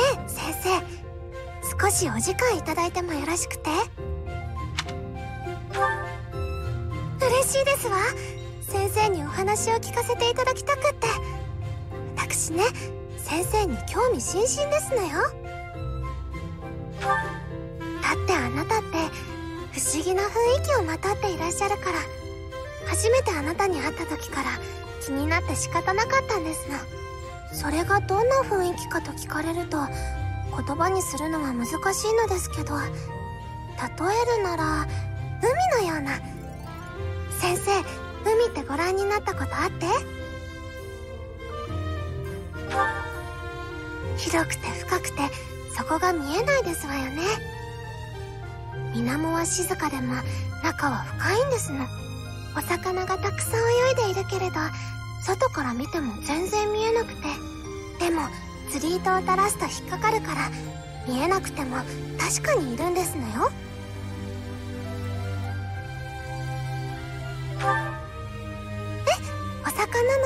え先生。少しお時間いただいてもよろしくて。嬉しいですわ。先生にお話を聞かせていただきたくって。私ね先生に興味津々ですのよ。だってあなたって不思議な雰囲気をまとっていらっしゃるから初めてあなたに会った時から気になって仕方なかったんですの。それがどんな雰囲気かと聞かれると言葉にするのは難しいのですけど例えるなら海のような。先生海ってご覧になったことあって？広くて深くてそこが見えないですわよね。水面は静かでも中は深いんですの。お魚がたくさん泳いでいるけれど外から見ても全然見えなくて。でも釣り糸を垂らすと引っかかるから見えなくても確かにいるんですのよ。えお魚の？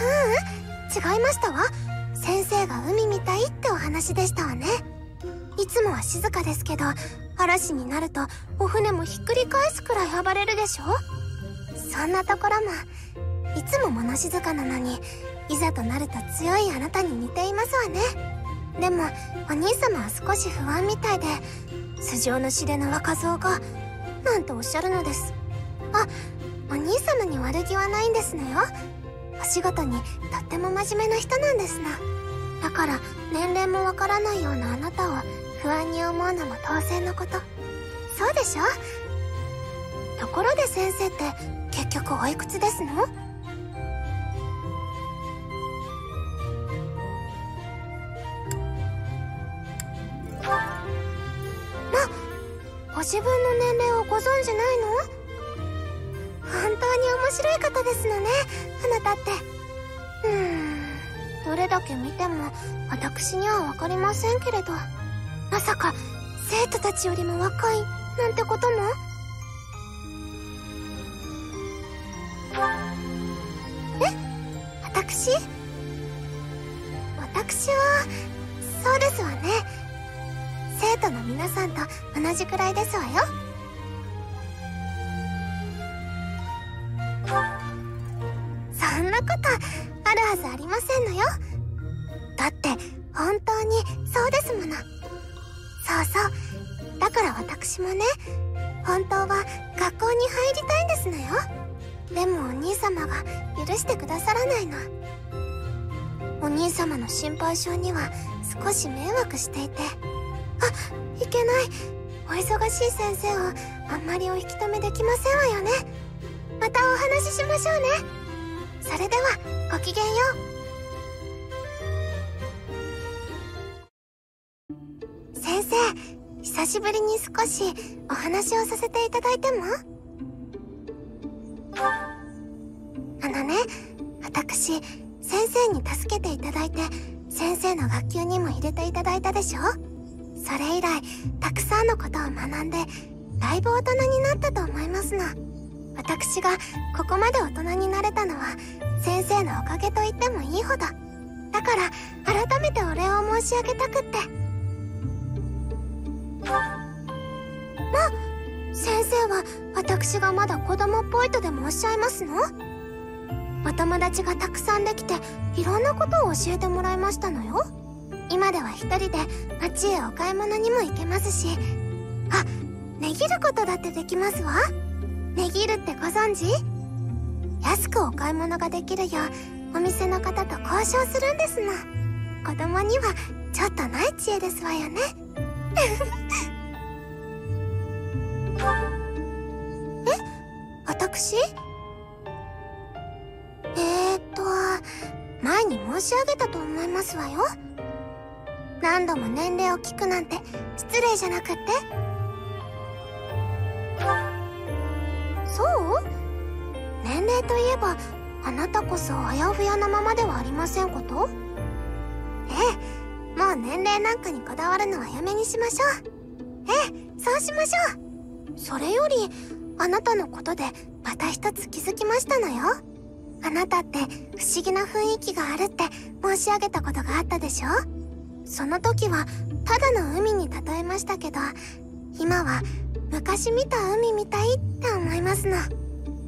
ううん違いましたわ。先生が海みたいってお話でしたわね。いつもは静かですけど嵐になるとお船もひっくり返すくらい暴れるでしょ。そんなところも。いつも物静かなのにいざとなると強いあなたに似ていますわね。でもお兄様は少し不安みたいで素性の知れぬ若造がなんておっしゃるのです。あお兄様に悪気はないんですのよ。お仕事にとっても真面目な人なんですな。だから年齢もわからないようなあなたを不安に思うのも当然のこと。そうでしょ？ところで先生って結局おいくつですの？自分の年齢をご存知ないの？本当に面白い方ですのねあなたって。うん。どれだけ見ても私には分かりませんけれど。まさか生徒たちよりも若いなんてことも？え？私？私はそうですわね。生徒の皆さんと同じくらいですわよ。そんなことあるはずありませんのよ。だって本当にそうですもの。そうそう。だから私もね本当は学校に入りたいんですのよ。でもお兄様が許してくださらないの。お兄様の心配性には少し迷惑していて。あいけない。お忙しい先生をあんまりお引き止めできませんわよね。またお話ししましょうね。それではごきげんよう。先生久しぶりに少しお話をさせていただいても？あのね私先生に助けていただいて先生の学級にも入れていただいたでしょ？それ以来たくさんのことを学んでだいぶ大人になったと思いますの私がここまで大人になれたのは先生のおかげと言ってもいいほど。だから改めてお礼を申し上げたくって。ま先生は私がまだ子供っぽいとでもおっしゃいますの？お友達がたくさんできていろんなことを教えてもらいましたのよ。今では一人で街へお買い物にも行けますし。あ値切ることだってできますわ。値切るってご存知？安くお買い物ができるようお店の方と交渉するんですの子供にはちょっとない知恵ですわよね。え？私？えー、っと前に申し上げたと思いますわよ。何度も年齢を聞くなんて失礼じゃなくって。そう？年齢といえばあなたこそあやふやなままではありませんこと？ええもう年齢なんかにこだわるのはやめにしましょう。ええそうしましょう。それよりあなたのことでまた一つ気づきましたのよ。あなたって不思議な雰囲気があるって申し上げたことがあったでしょその時はただの海に例えましたけど今は昔見た海みたいって思いますの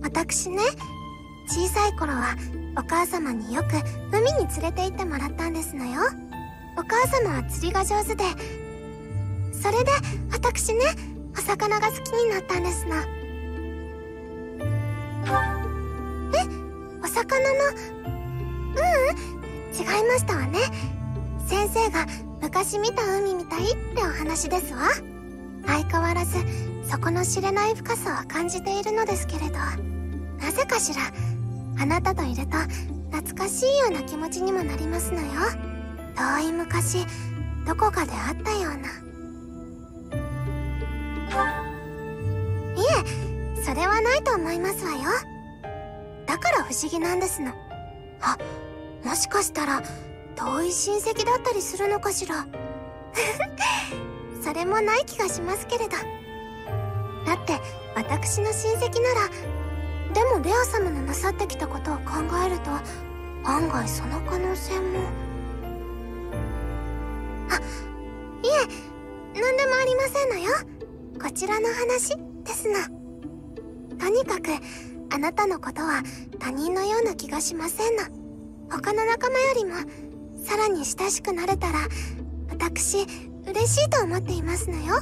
私ね小さい頃はお母様によく海に連れて行ってもらったんですのよ。お母様は釣りが上手でそれで私ねお魚が好きになったんですのえお魚のううん違いましたわね。先生が昔見た海みたいってお話ですわ。相変わらず底の知れない深さは感じているのですけれど。なぜかしらあなたといると懐かしいような気持ちにもなりますのよ。遠い昔どこかであったような。いえそれはないと思いますわよ。だから不思議なんですの。あもしかしたら遠い親戚だったりするのかしら？それもない気がしますけれど。だって私の親戚ならでもレア様のなさってきたことを考えると案外その可能性も。あいえ何でもありませんのよ。こちらの話ですのとにかくあなたのことは他人のような気がしませんの。他の仲間よりもさらに親しくなれたら私嬉しいと思っていますのよ。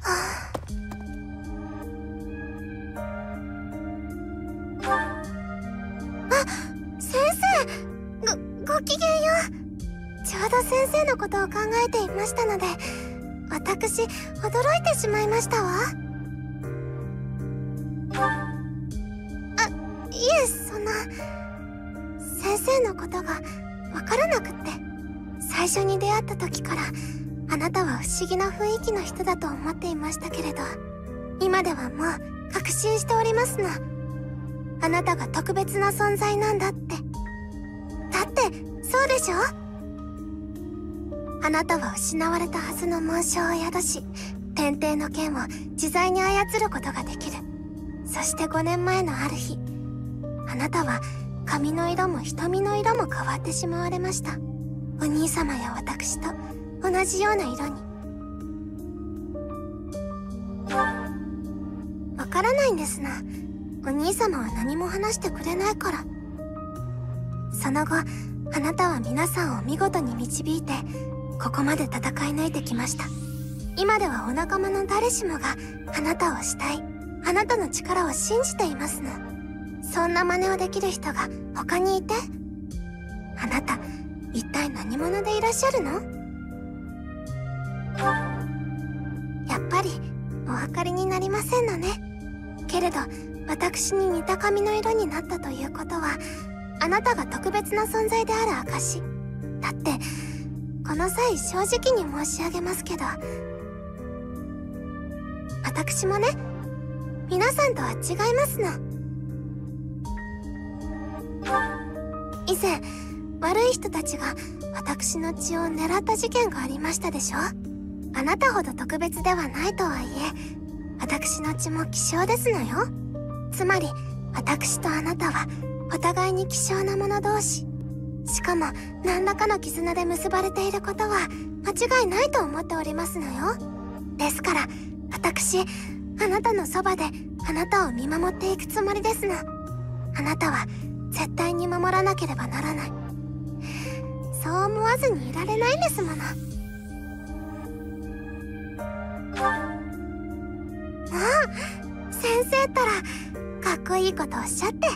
あ先生ごごきげんよう。ちょうど先生のことを考えていましたので私驚いてしまいましたわ。ことがわからなくって。最初に出会った時からあなたは不思議な雰囲気の人だと思っていましたけれど今ではもう確信しておりますのあなたが特別な存在なんだって。だってそうでしょ？あなたは失われたはずの紋章を宿し天帝の剣を自在に操ることができる。そして5年前のある日あなたは髪の色も瞳の色も変わってしまわれました。お兄様や私と同じような色に。わからないんですな。お兄様は何も話してくれないから。その後あなたは皆さんを見事に導いてここまで戦い抜いてきました。今ではお仲間の誰しもがあなたを慕いあなたの力を信じていますのそんな真似をできる人が他にいて？あなた一体何者でいらっしゃるの？やっぱりお分かりになりませんのね。けれど私に似た髪の色になったということはあなたが特別な存在である証だってこの際正直に申し上げますけど。私もね皆さんとは違いますの。以前悪い人たちが私の血を狙った事件がありましたでしょ？あなたほど特別ではないとはいえ私の血も希少ですのよ。つまり私とあなたはお互いに希少な者同士。しかも何らかの絆で結ばれていることは間違いないと思っておりますのよ。ですから私あなたのそばであなたを見守っていくつもりですの。あなたは絶対に守らなければならない。そう思わずにいられないんですもの。もう先生ったらかっこいいことおっしゃって。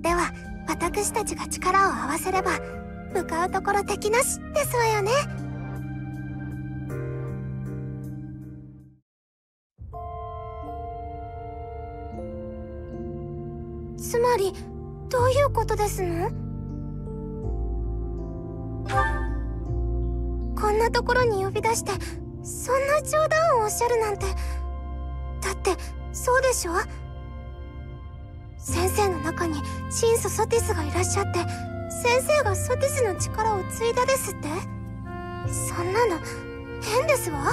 では私たちが力を合わせれば向かうところ敵なしですわよね。つまりどういうことですの？こんなところに呼び出してそんな冗談をおっしゃるなんて。だってそうでしょ？先生の中に神祖ソティスがいらっしゃって先生がソティスの力を継いだですって？そんなの変ですわ。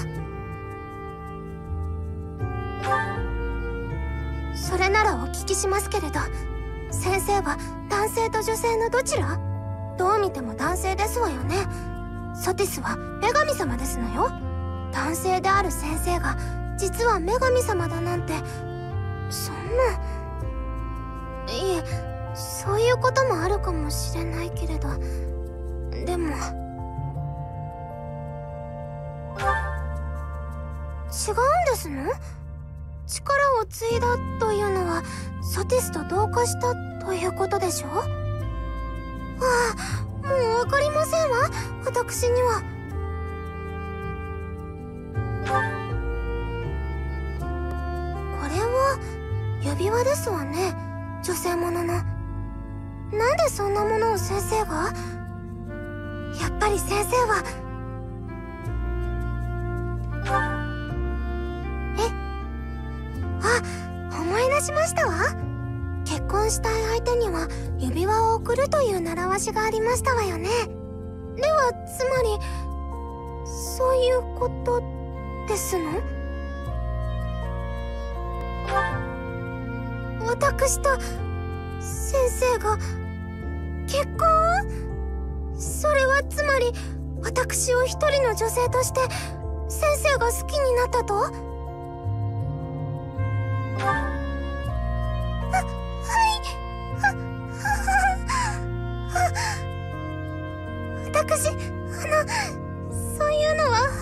それならお聞きしますけれど先生は男性と女性のどちら？どう見ても男性ですわよね。ソティスは女神様ですのよ。男性である先生が実は女神様だなんて。そんな。いえそういうこともあるかもしれないけれど。でも。違うんですの？力を継いだというのはソティスと同化したということでしょああもう分かりませんわ。私には。これは指輪ですわね。女性ものの。なんでそんなものを先生が？やっぱり先生はしましたわ。結婚したい相手には指輪を贈るという習わしがありましたわよね。ではつまりそういうことですの？私と先生が結婚？それはつまり私を一人の女性として先生が好きになったと？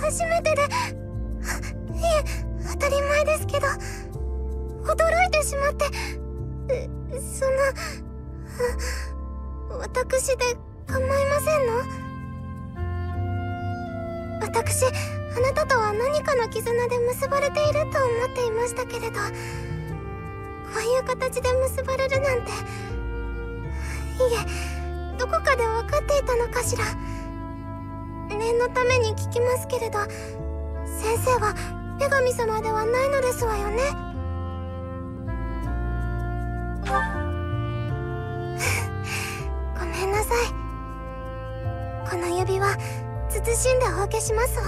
初めてでいえ当たり前ですけど驚いてしまってその私で構いませんの？私あなたとは何かの絆で結ばれていると思っていましたけれどこういう形で結ばれるなんていえどこかで分かっていたのかしら。念のために聞きますけれど先生は女神様ではないのですわよね。ごめんなさい。この指輪慎んでお受けしますわ。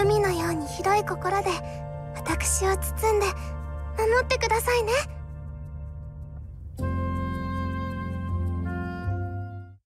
海のように広い心で私を包んで守ってくださいね。